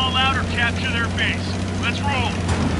all out or capture their base. Let's roll.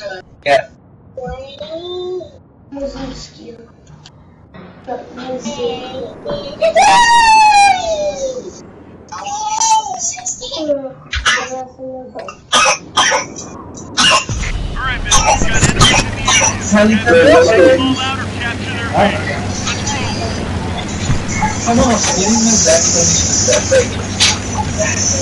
Yeah. Harley Come on, getting the back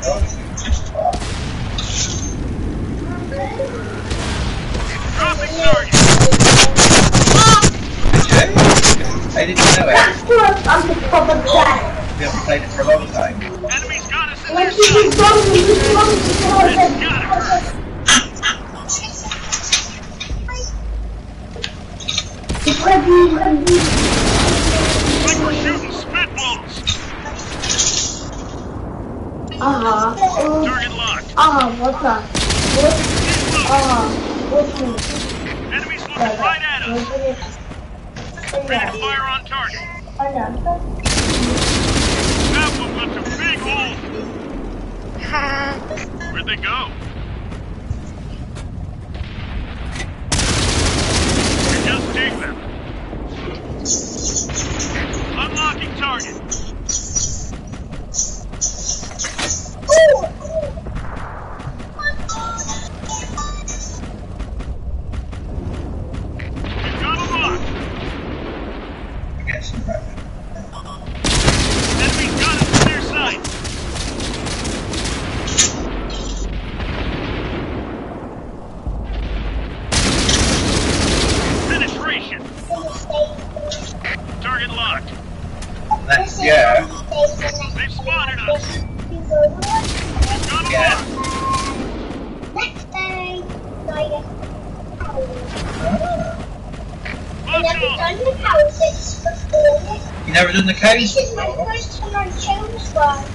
never done the coast This is my first time on Challenge Squad.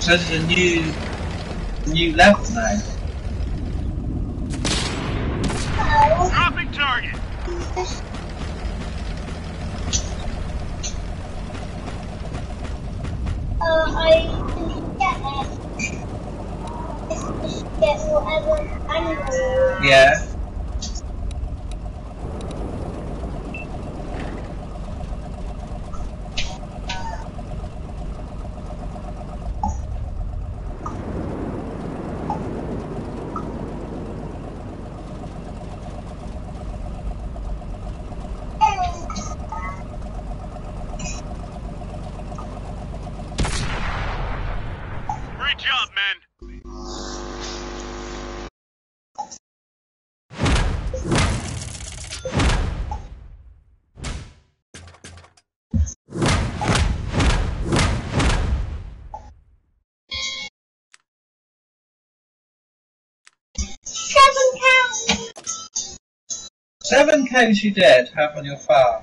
So this is a new, new level now. Seven you did have on your farm.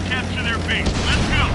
capture their base. Let's go!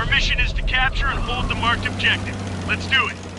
Our mission is to capture and hold the marked objective. Let's do it.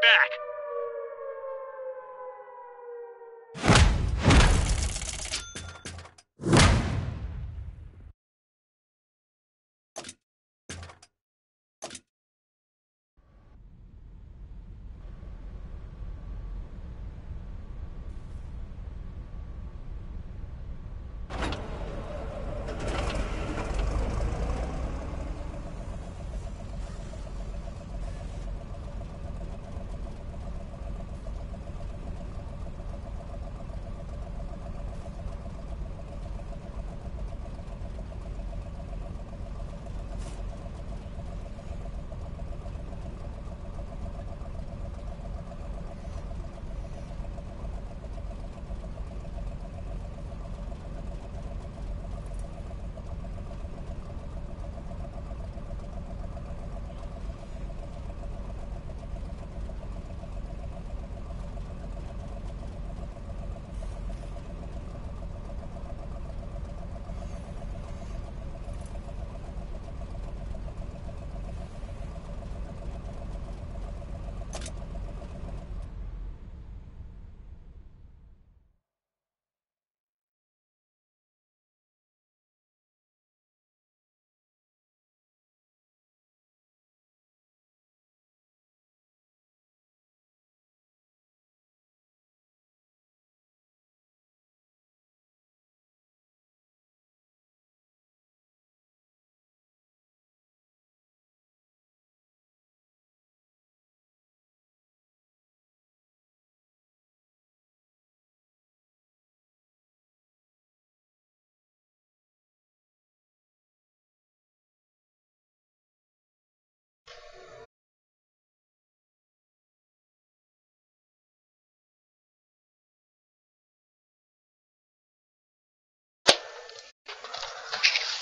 Back.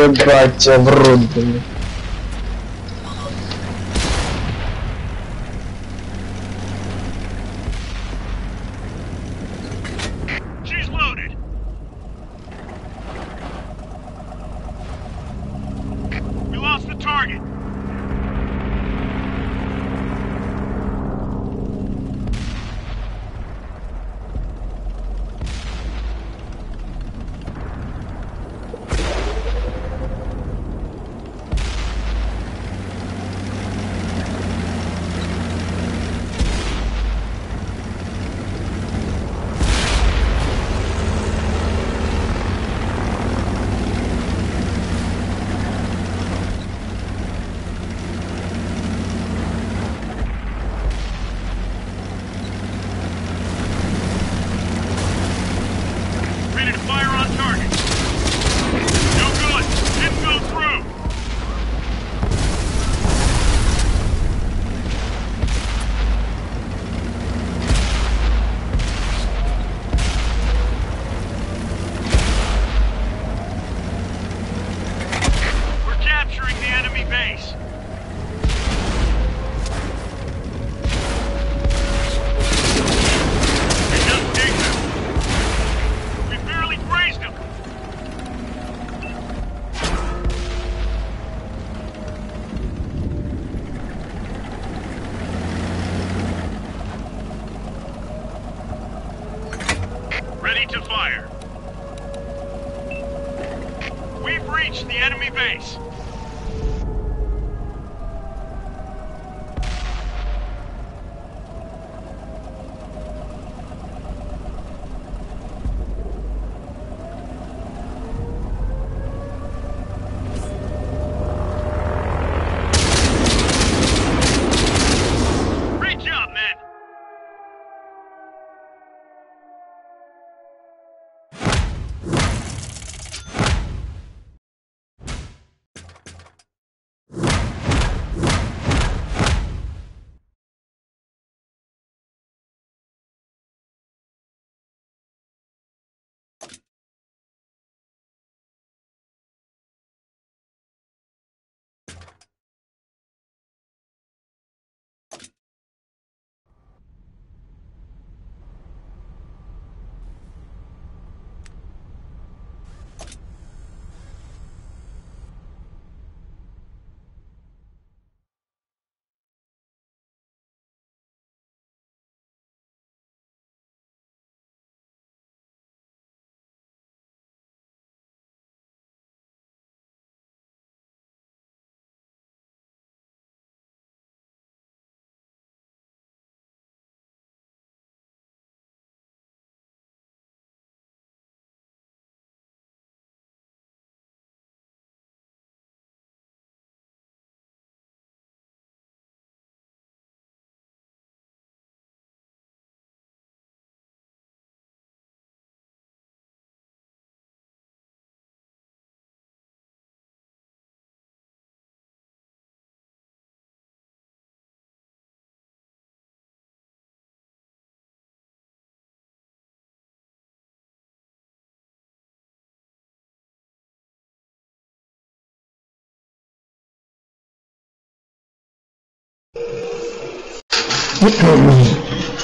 Ебать тебя в рот, What do you mean?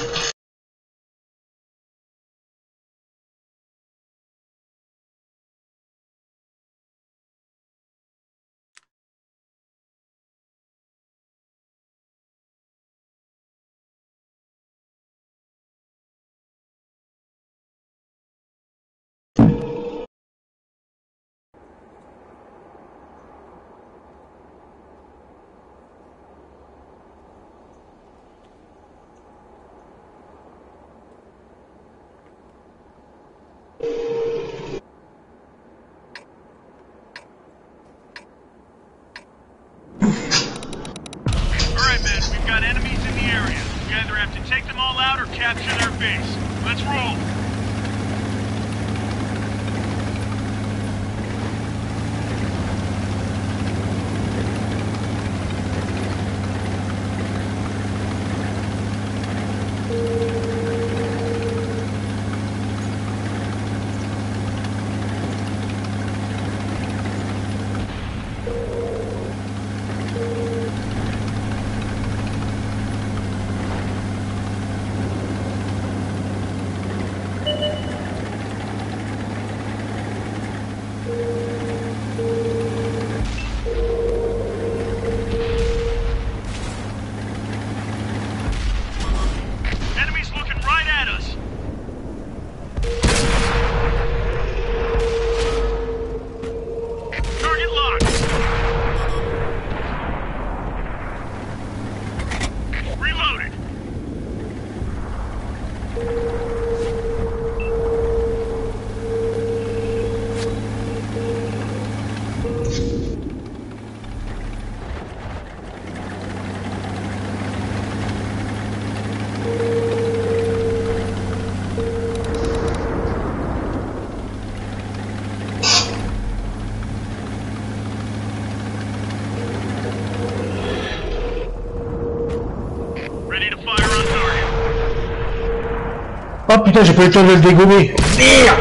Putain, j'ai pas eu le temps de le dégommer. Merde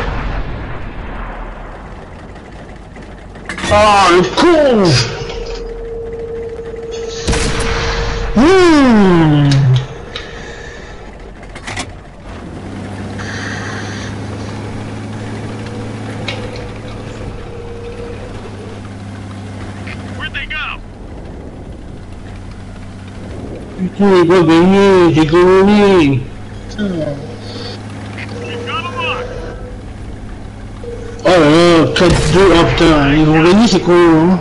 Ah, le con Mmh. Putain, j'ai pas gagné, j'ai gagné. 4-2, oh putain, ils vont gagner, c'est con, hein.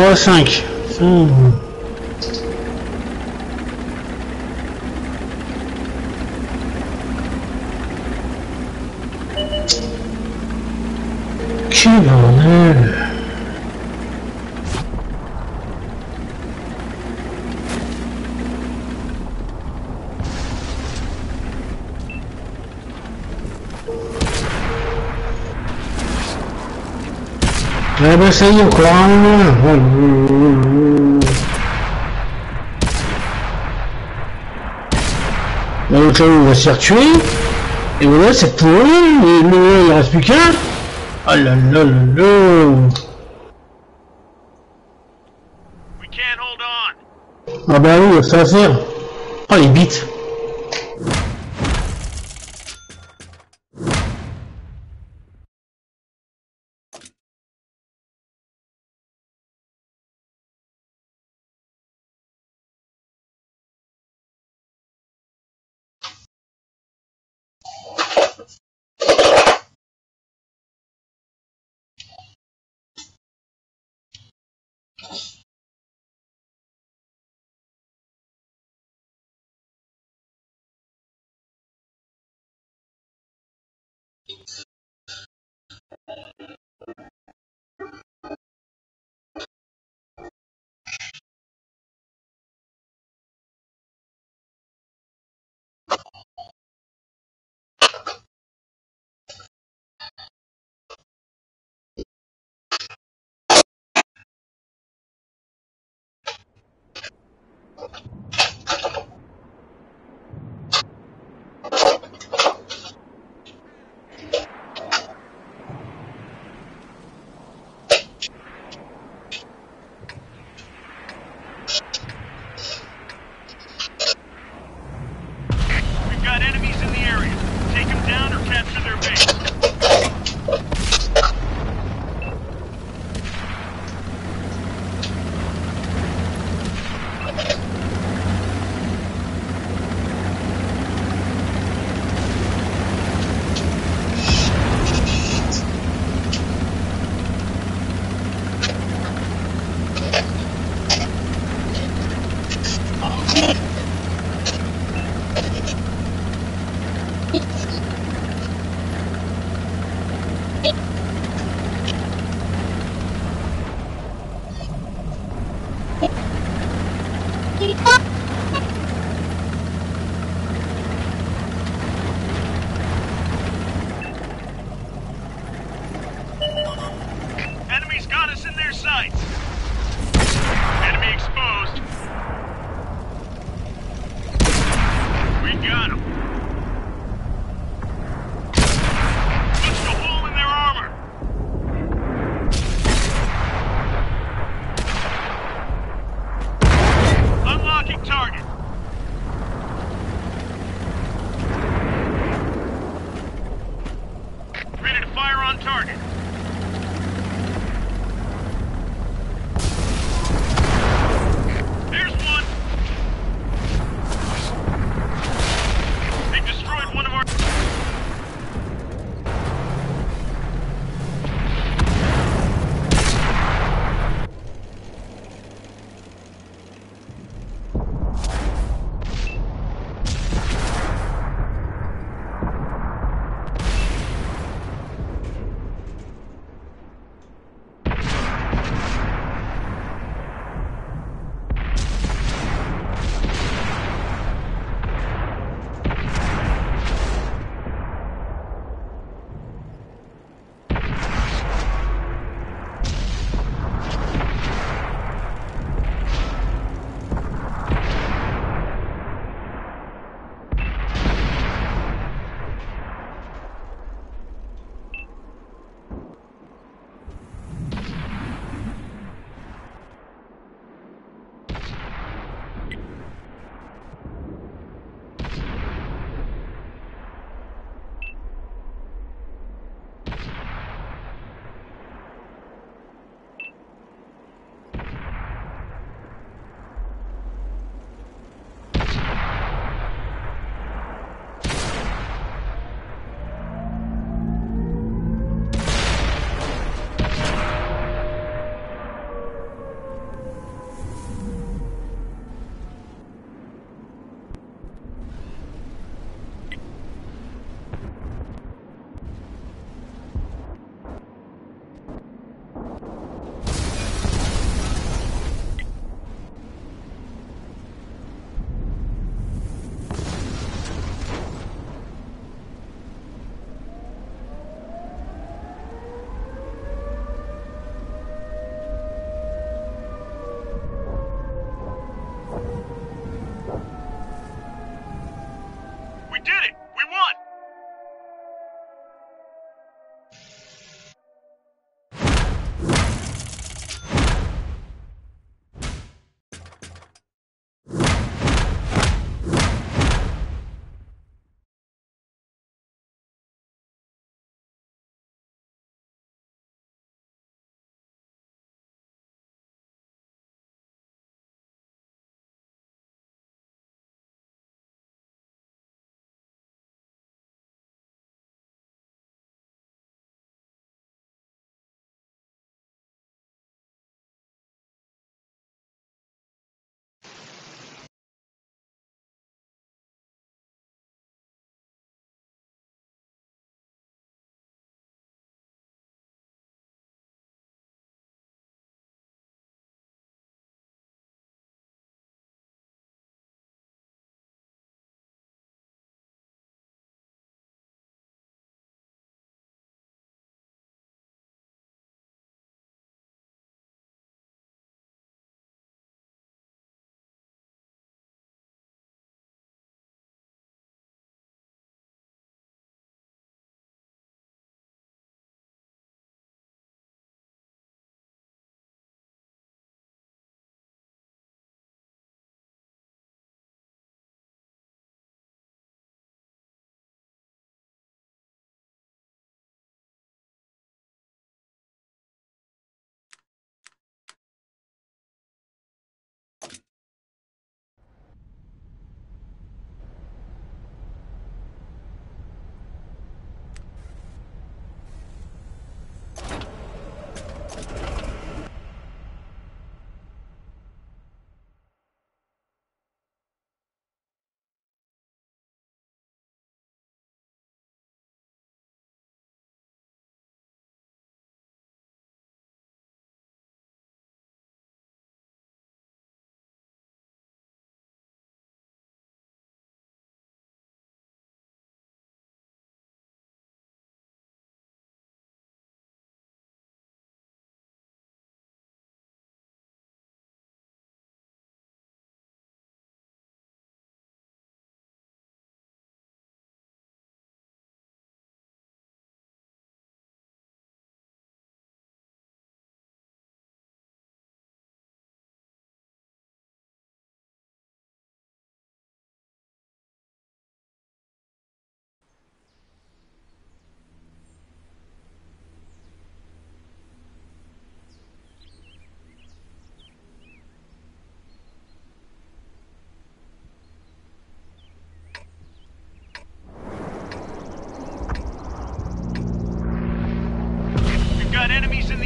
Pô, Sandy, hum. conseil ou quoi Là, le cas où on va se faire tuer. Et voilà, c'est pour eux. Mais il reste plus qu'un. Ah là là là là. Ah bah oui, il va faire. Oh les bites.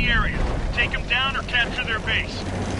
The area. Take them down or capture their base.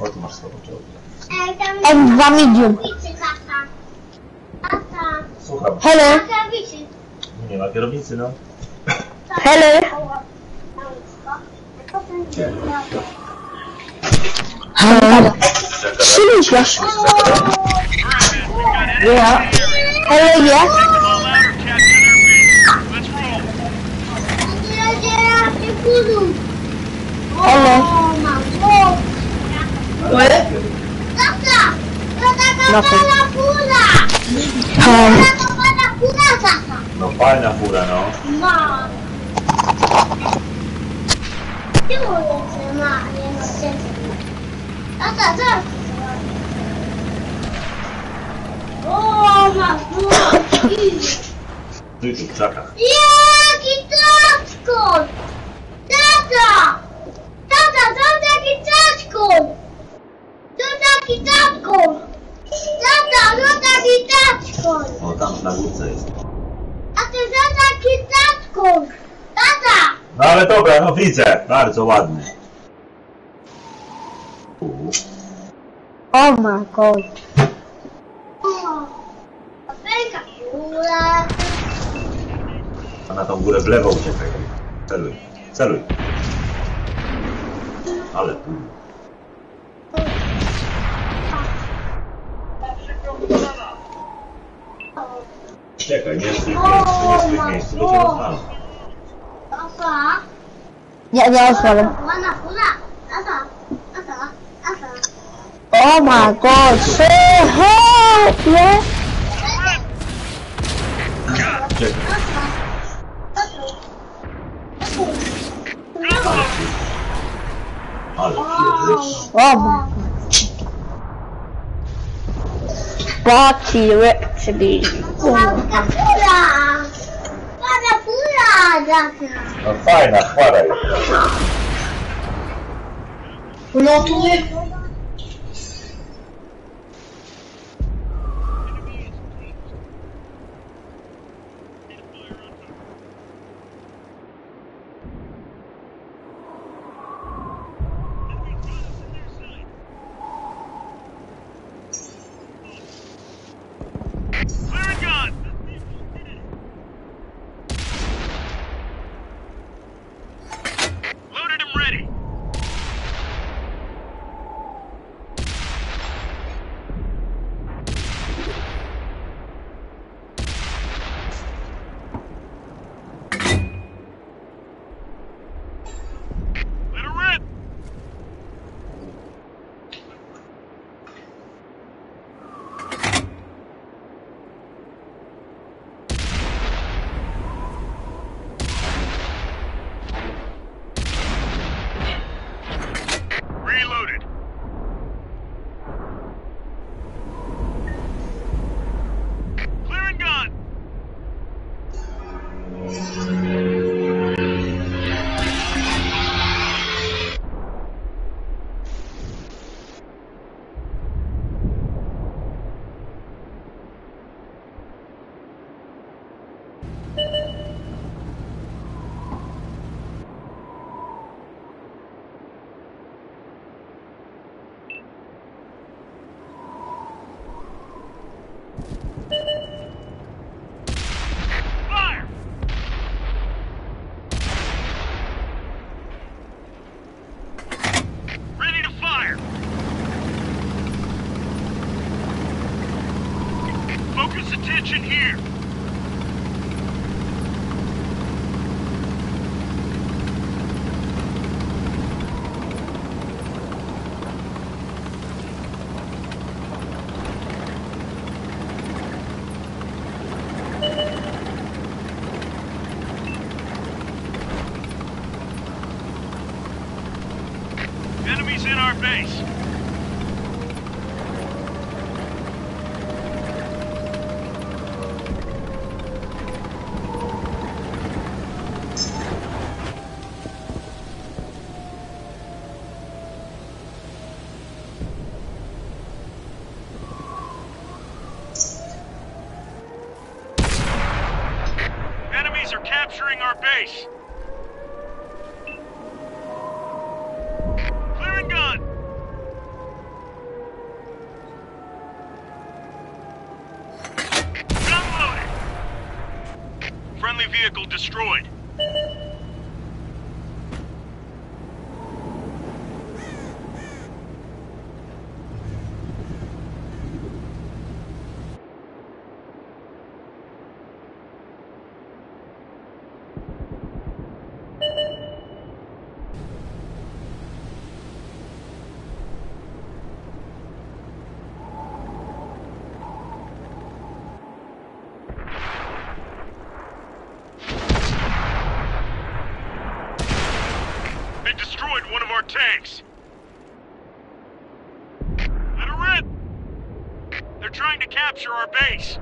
O, tu masz słabo M2 medium. Słucham. Hello. No nie ma kierownicy, no. Hello. Hello. Silnika. Yeah. Hello, yes. Hello. What? Tata! Tata, pana fura! Tata, pana fura, tata! No fajna fura, no. No. Czemu jeszcze ma? Nie ma sensu. Tata, O, ma fura! Ty tu czaka. Jaki taczko! Tata! Tata, tam taki taczko! To taki taczko! Tata, to taki taczko! O, tam na górce jest. A to za taki taczko! Tata! No ale dobra, no widzę. Bardzo ładny. U, oh my god. O, Pęka kula! A na tą górę w lewo uciekaj. Celuj. Celuj. Ale tu. Czekaj, nie z tych miejsc, nie z tych miejsc, będziemy tam. Osa? Nie, nie osa. Ładna kula. Osa, osa, osa. Oh my god, so help, yeah! Czekaj. Ale pierdolisz. Oh my god. party recipe. No fajna, chwadaj. No tu jest... base. Our base.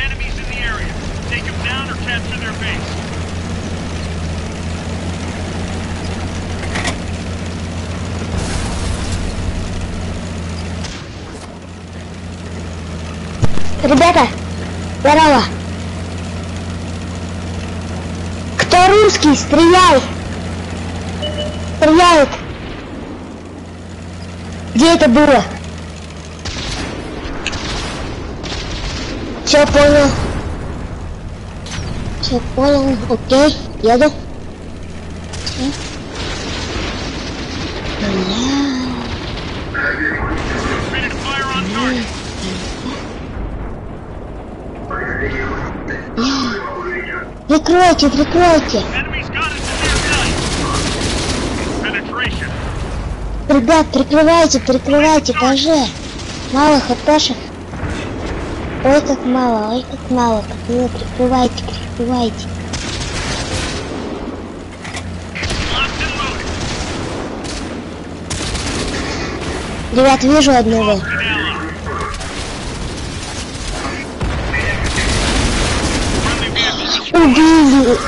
Enemies in the area. Take them down or capture their base. Ребята, здорово. Кто русский, стреляй. Стреляет. Где это было? Все понял. Все понял. Окей, еду. Прикройте, прикройте. Ребят, прикрывайте, прикрывайте, поже. Мало хпшек. Ой, как мало, ой, как мало. Ну, прикрывайте, прикрывайте. Ребят, вижу одного. Убили.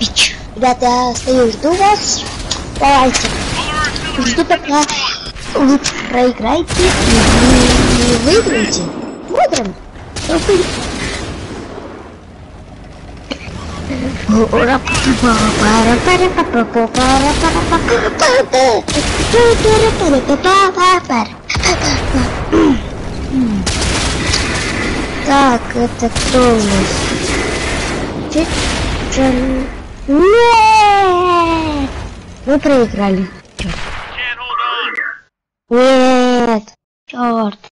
Бич. Ребята, я стою, жду вас. Давайте. Жду пока destroyed. Вы проиграете и не выиграете. Смотрим. Так, это кто у нас? Нет! Мы проиграли. short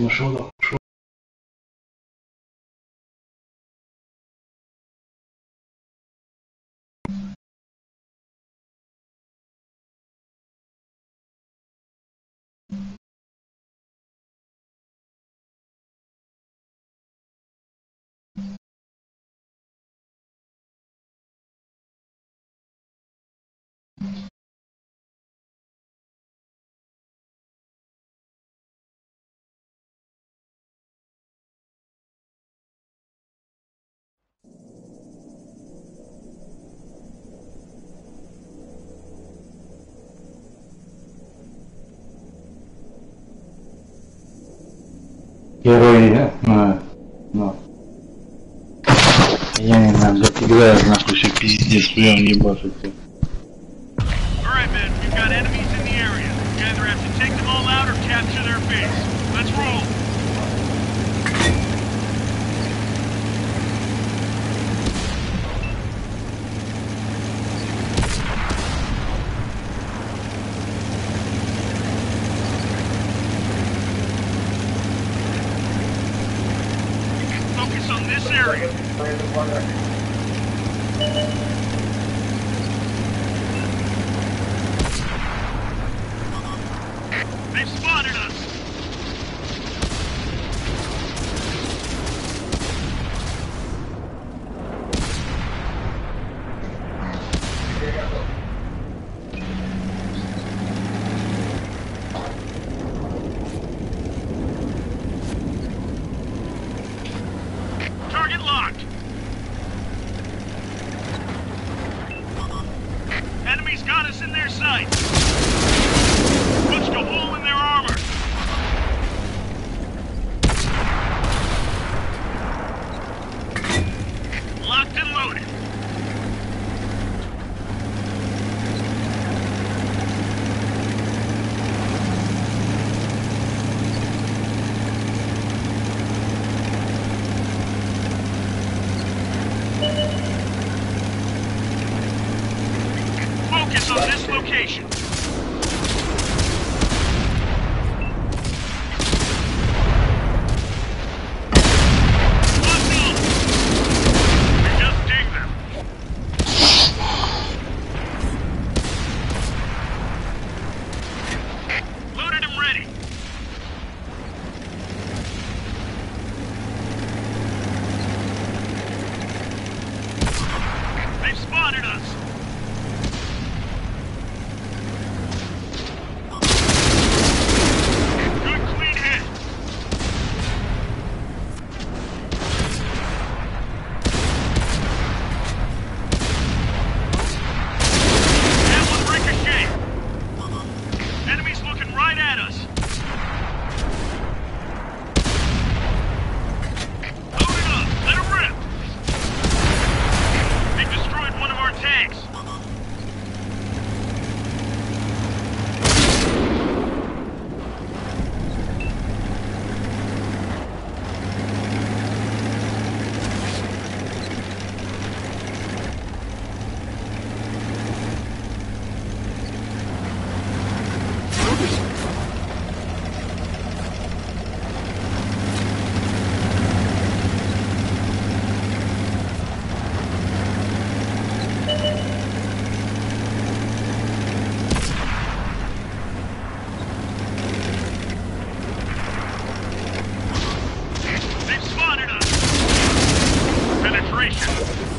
怎么说呢 Герои, ну, ну. Я не знаю, блядь, играю, нахуй, еще пиздец, хуя он ебашит, блядь. Thank you.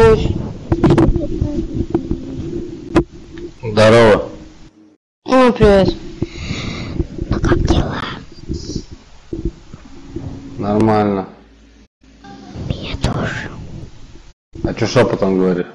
Здравствуй. Здорово. Ну, привет. Ну, как дела? Нормально. Меня тоже. А чё шепотом говоришь?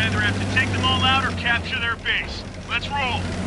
Either have to take them all out or capture their base. Let's roll.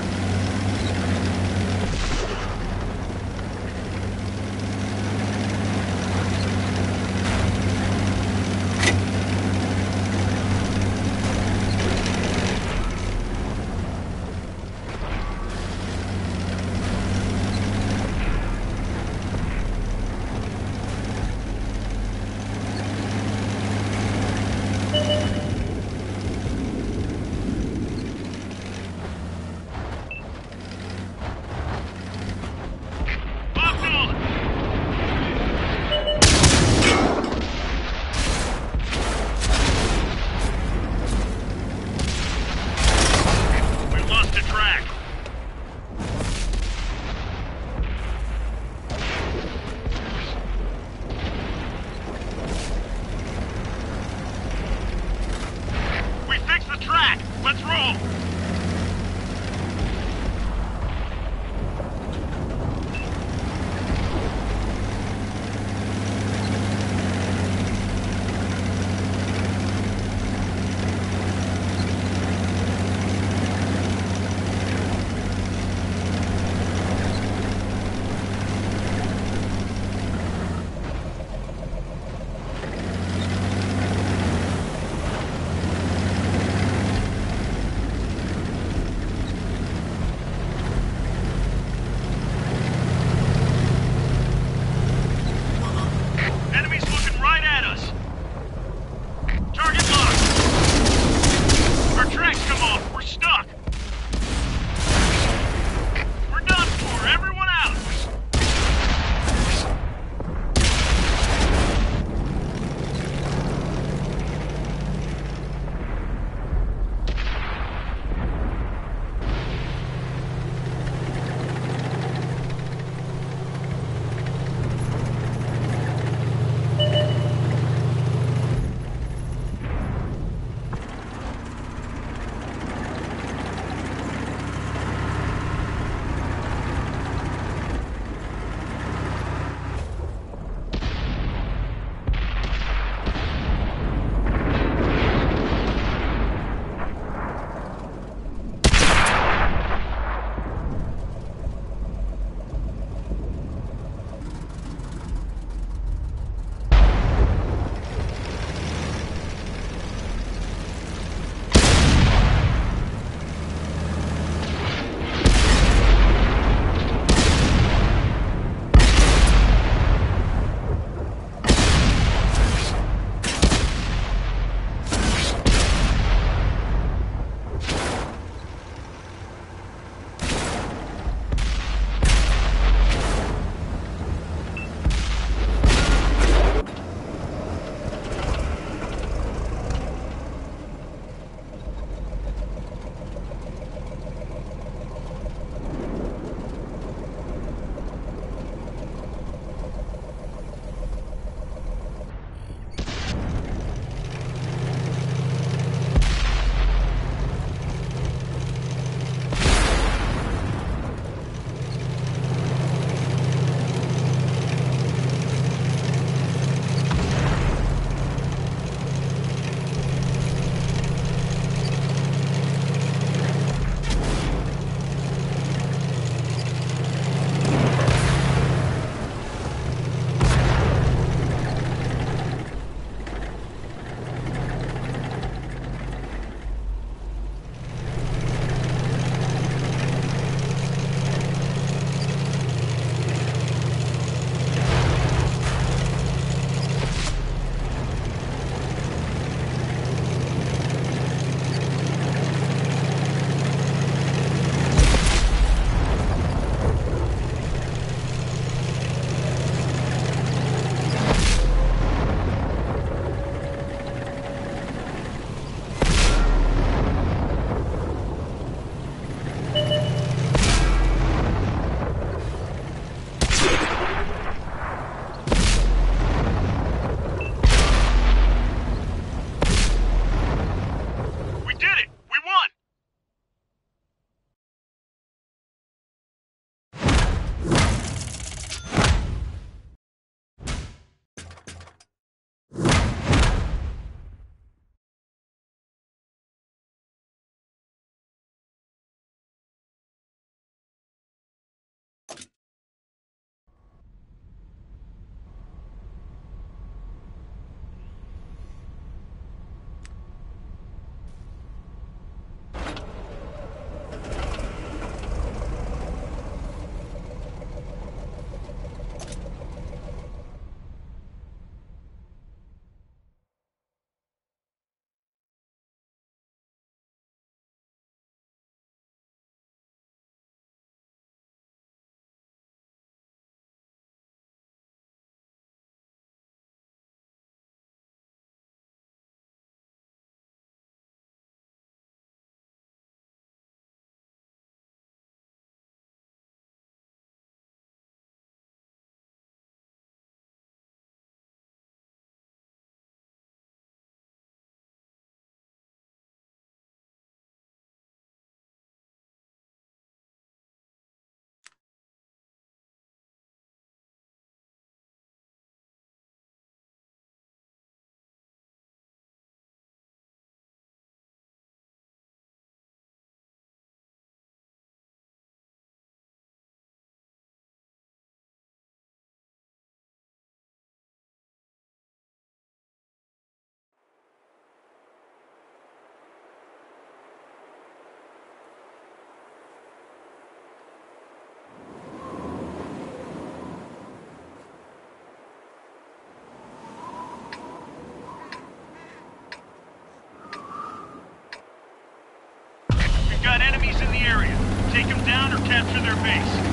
Enemies in the area. Take them down or capture their base.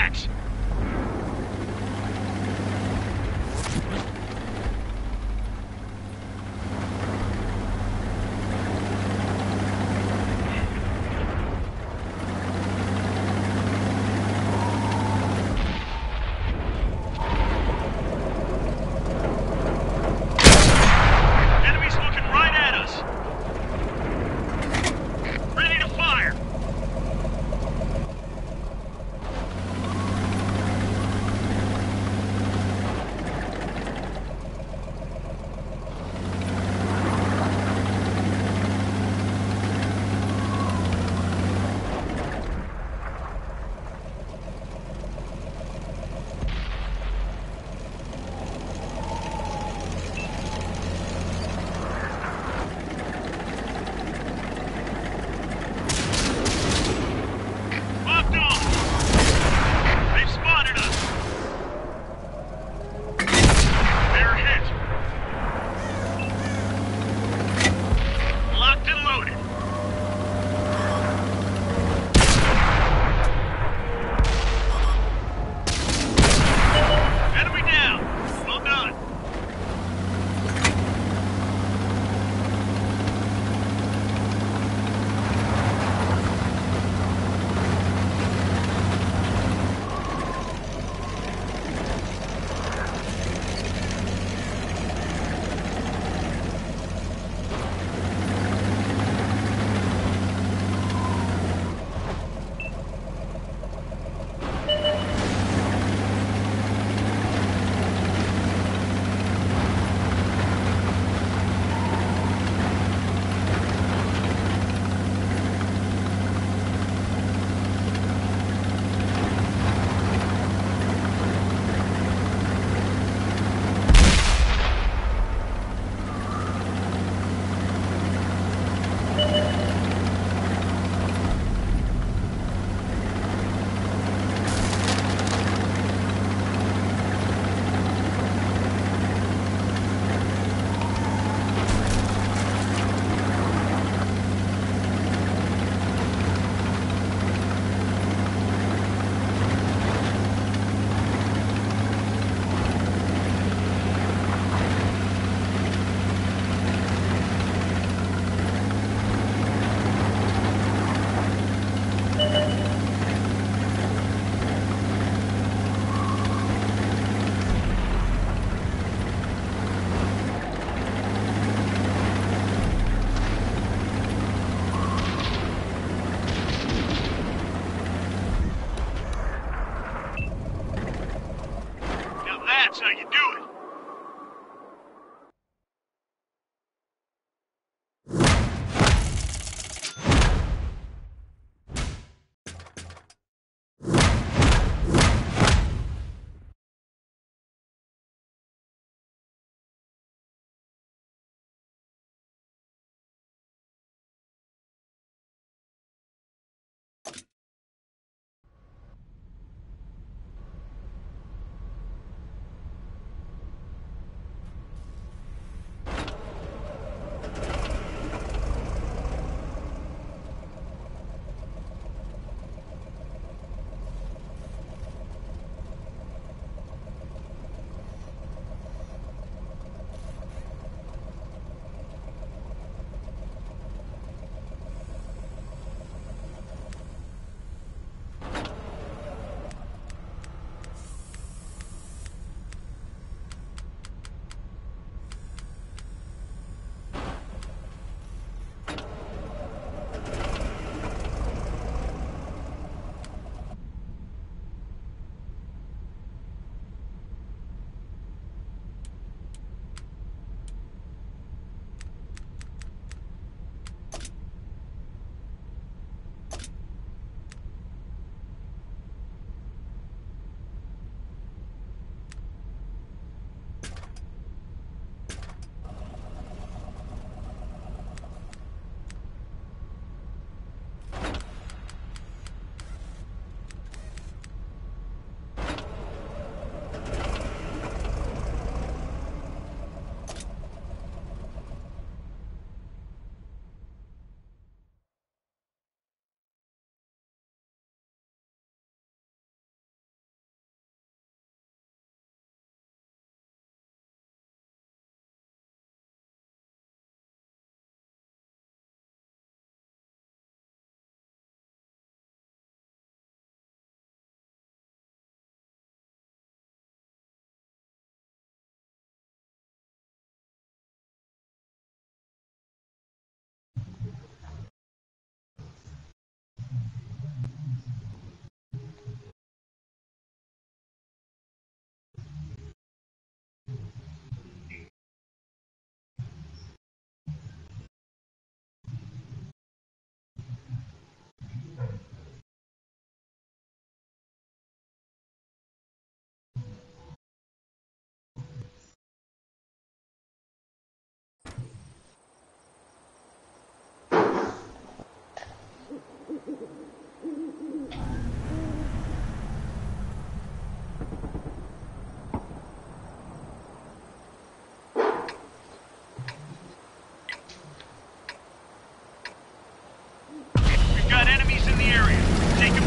tracks!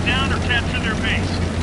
Down or capture their base.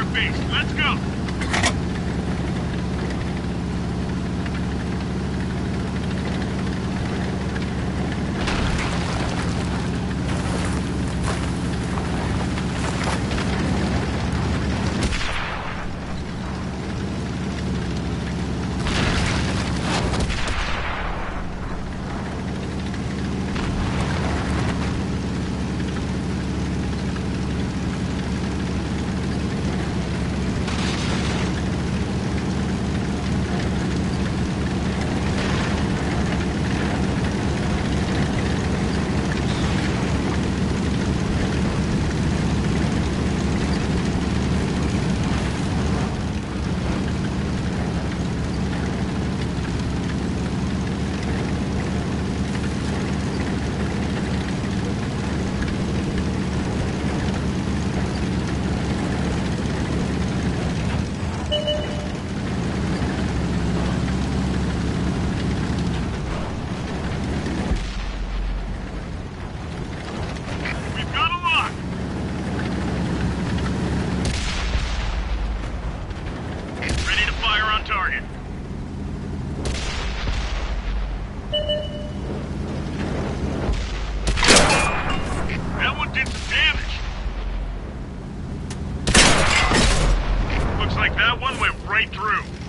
Their base. Let's go. did some damage. Looks like that one went right through.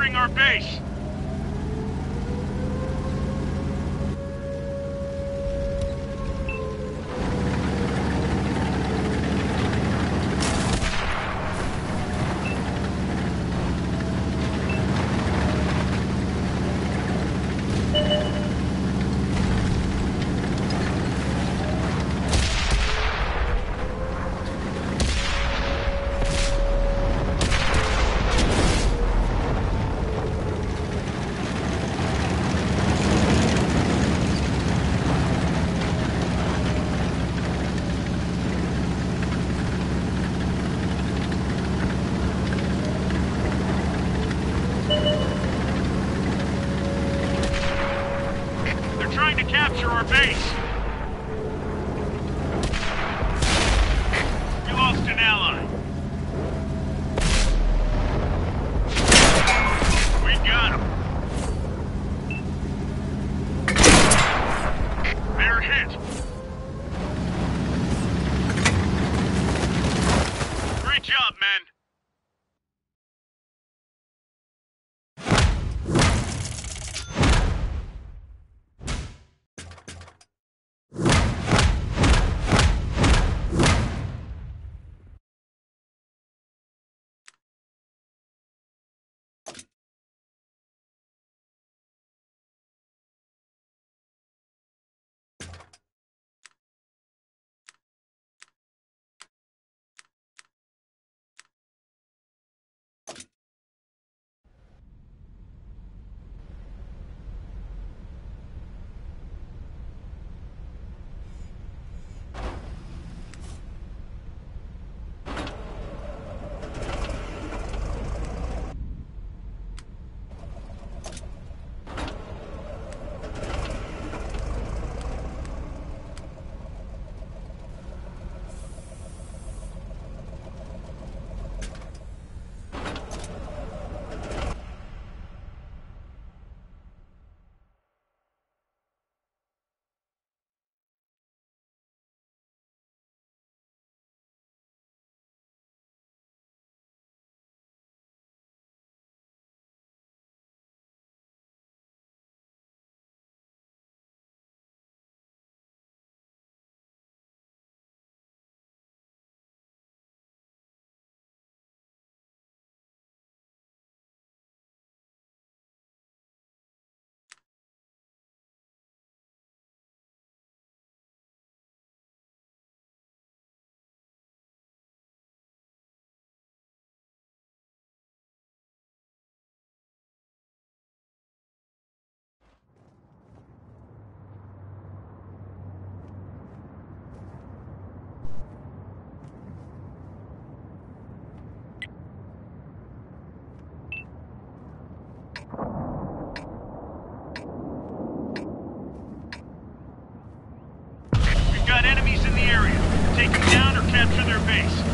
entering our base. Capture their base.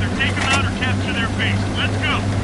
Either take them out or capture their base. Let's go.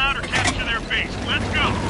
Counter capture their base. Let's go.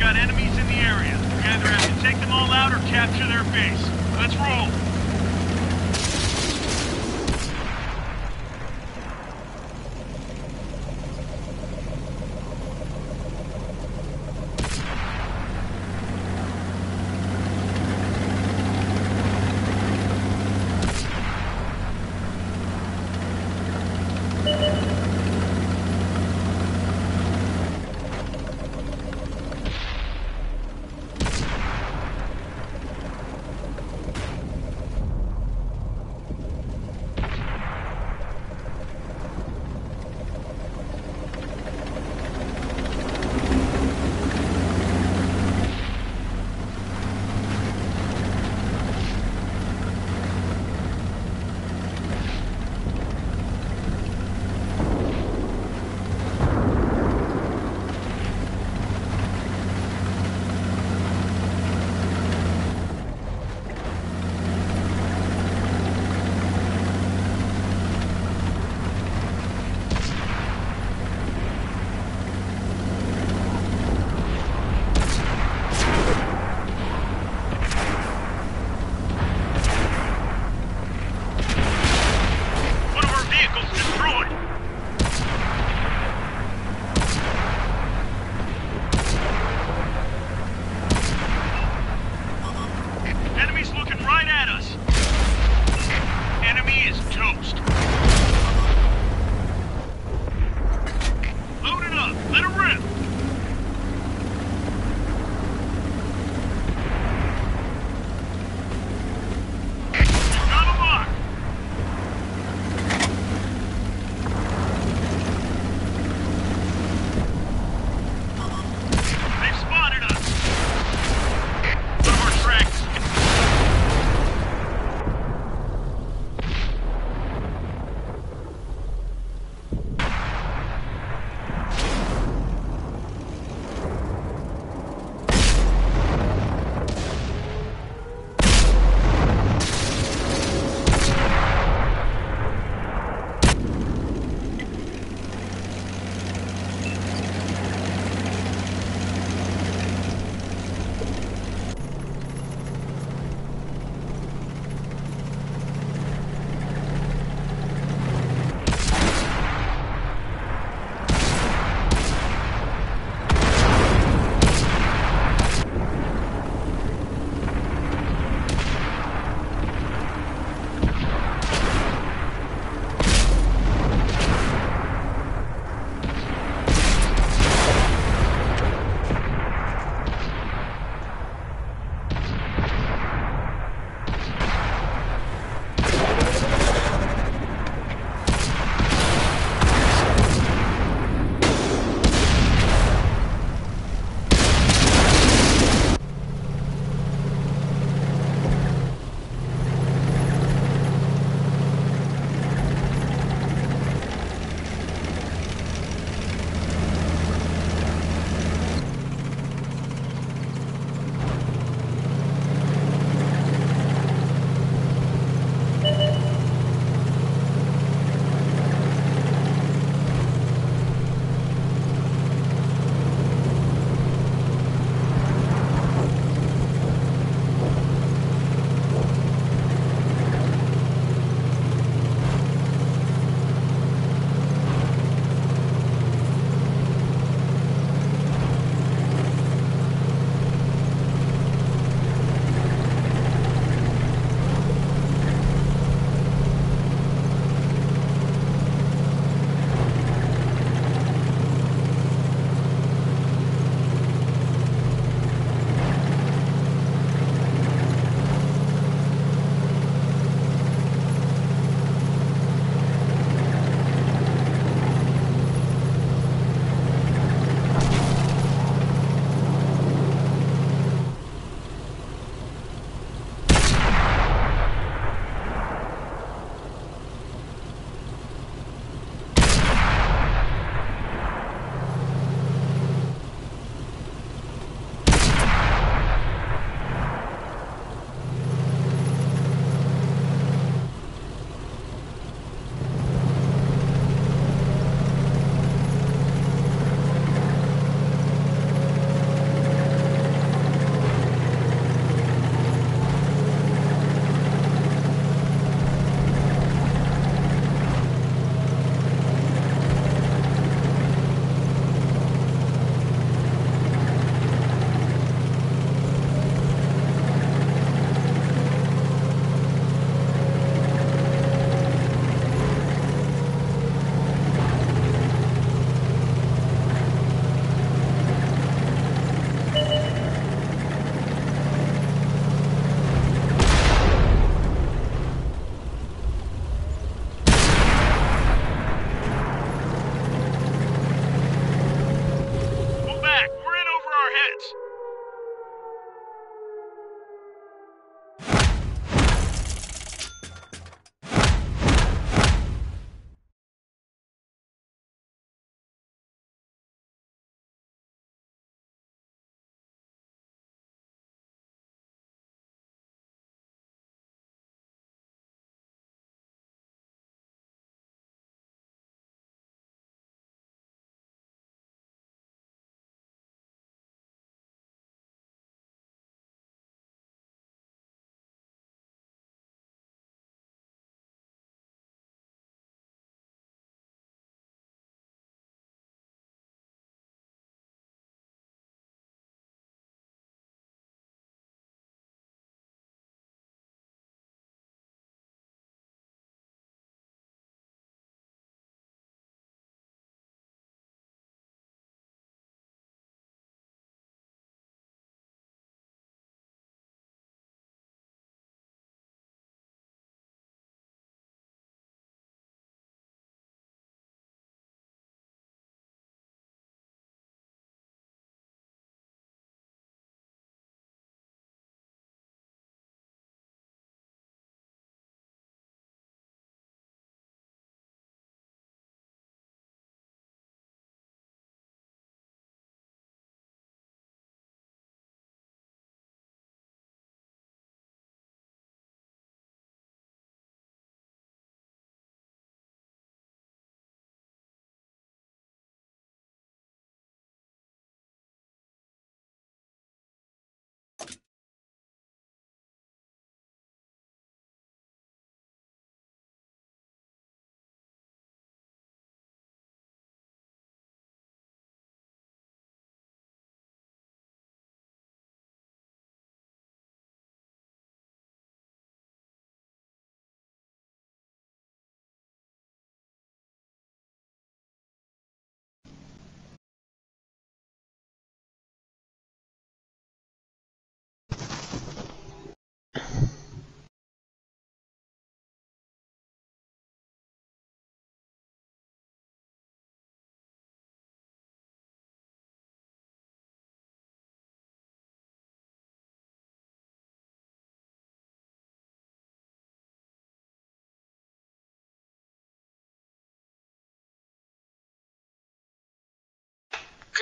we've got enemies in the area. Either have to take them all out or capture their base. Let's roll.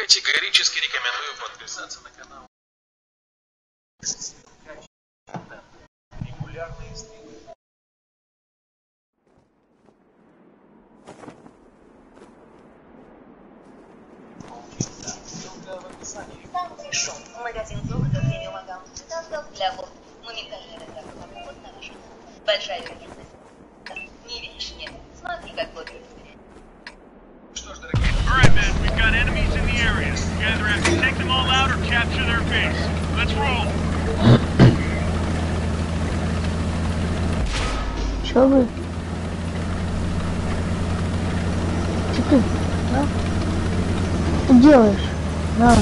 Категорически рекомендую подписаться на канал. Регулярные стримы. Ссылка в описании. Сам пришел. Магазин продуктов премиум аккаунт цитатков для вот моментальная доставка покупок на ваш. Большая вероятность. Не веришь? Нет. Смотри, как проверяют. Что ж, дорогие Alright, man, we've got in the area. We either have to take them all out or capture their base. Let's roll. Чё вы? Чё ты? Да? Что делаешь? Да.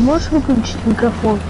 Ты можешь выключить микрофон?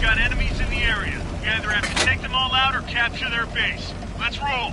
We've got enemies in the area. We either have to take them all out or capture their base. Let's roll.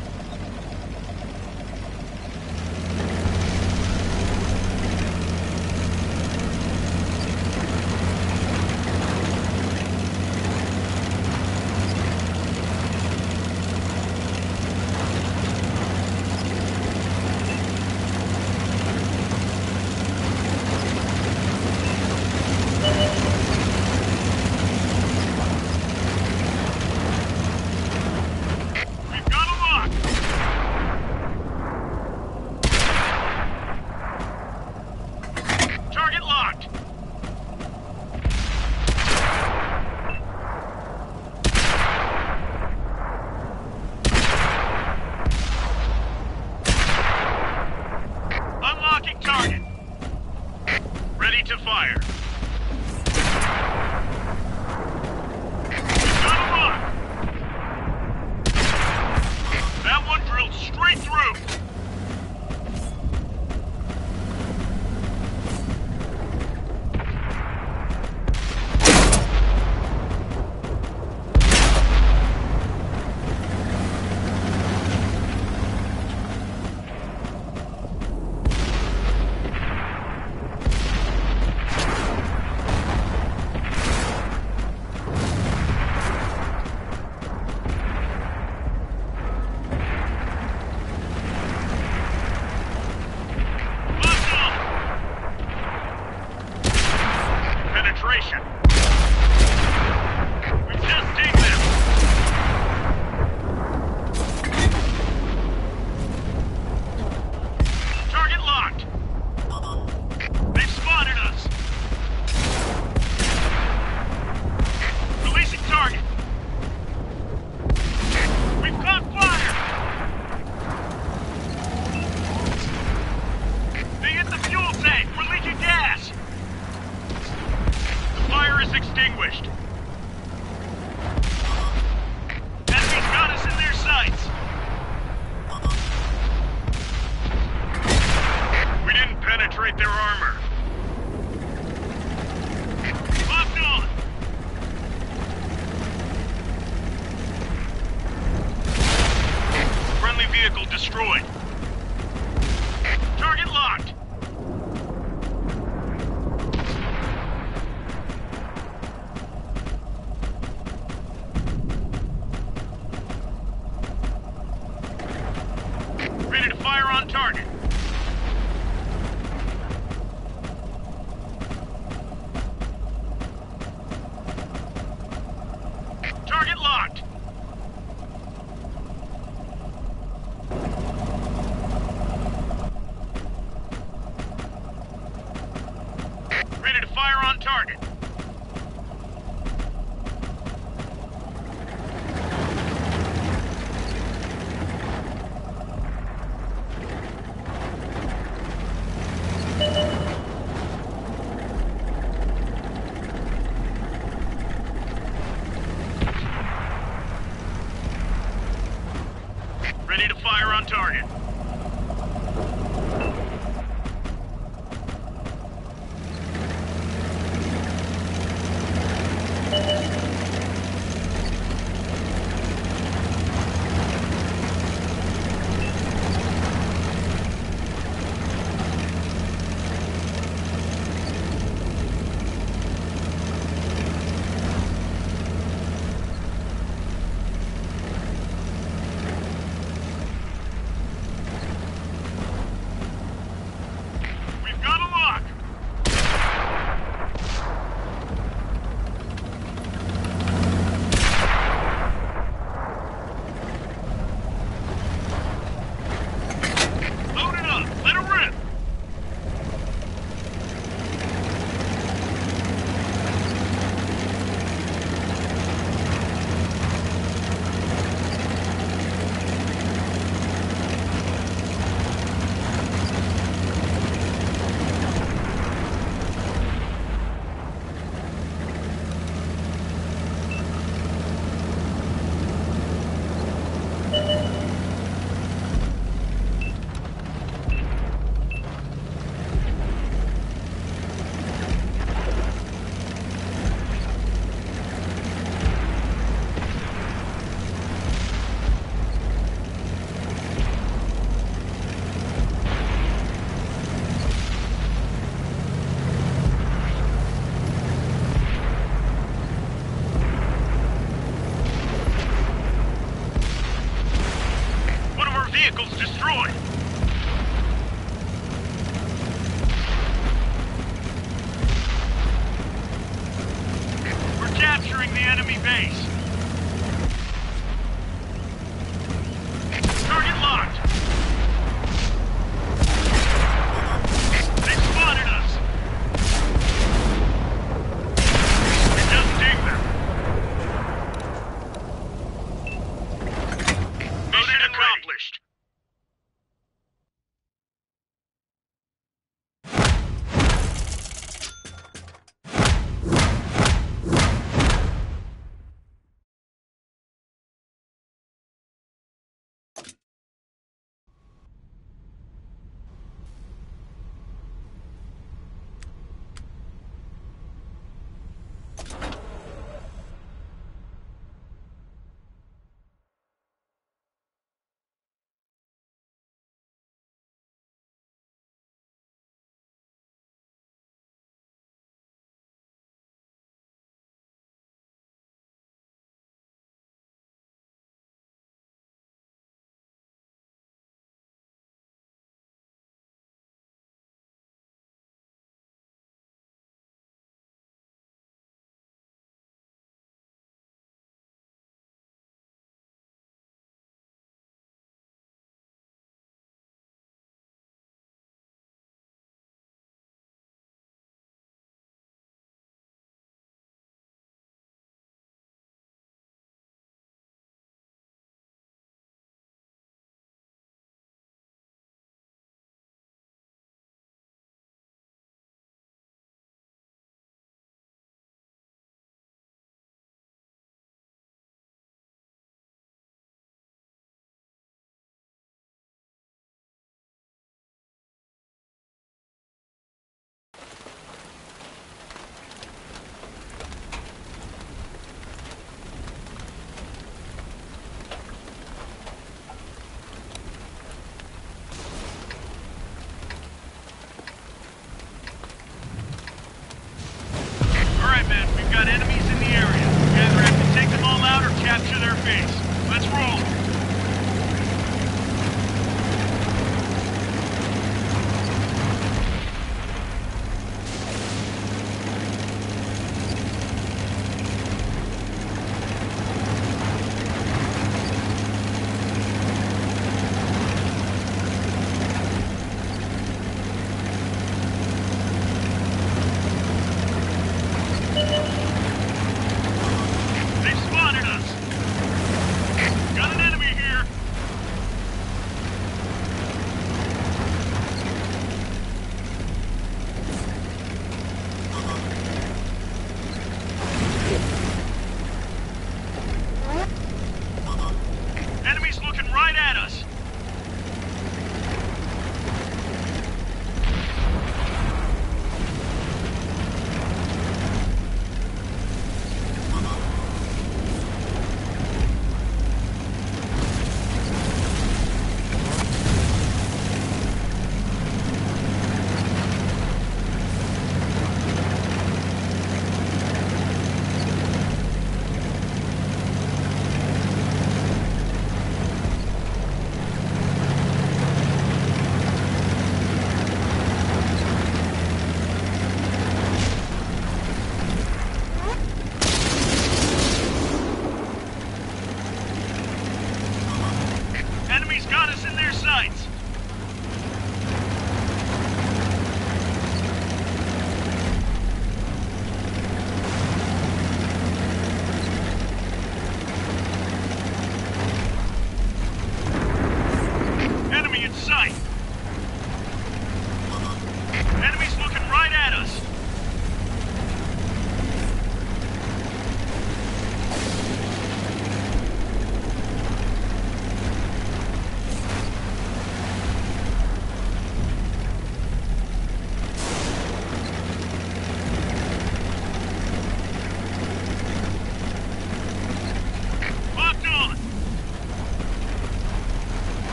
to fire. That one drilled straight through.